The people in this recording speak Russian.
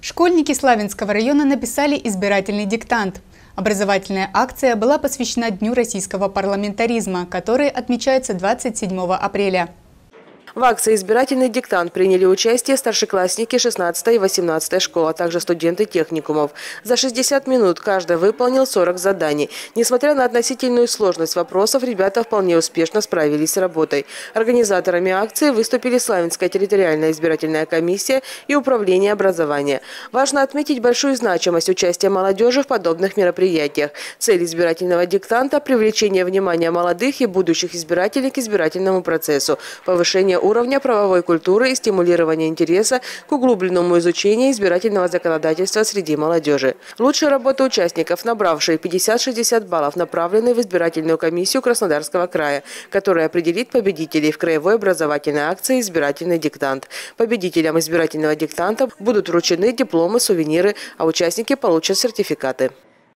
Школьники Славянского района написали избирательный диктант. Образовательная акция была посвящена Дню российского парламентаризма, который отмечается 27 апреля. В акции «Избирательный диктант» приняли участие старшеклассники 16 и 18 школ, а также студенты техникумов. За 60 минут каждый выполнил 40 заданий. Несмотря на относительную сложность вопросов, ребята вполне успешно справились с работой. Организаторами акции выступили Славянская территориальная избирательная комиссия и Управление образования. Важно отметить большую значимость участия молодежи в подобных мероприятиях. Цель избирательного диктанта – привлечение внимания молодых и будущих избирателей к избирательному процессу, повышение уровня правовой культуры и стимулирования интереса к углубленному изучению избирательного законодательства среди молодежи. Лучшая работа участников, набравшие 50-60 баллов, направлены в избирательную комиссию Краснодарского края, которая определит победителей в краевой образовательной акции «Избирательный диктант». Победителям избирательного диктанта будут вручены дипломы, сувениры, а участники получат сертификаты.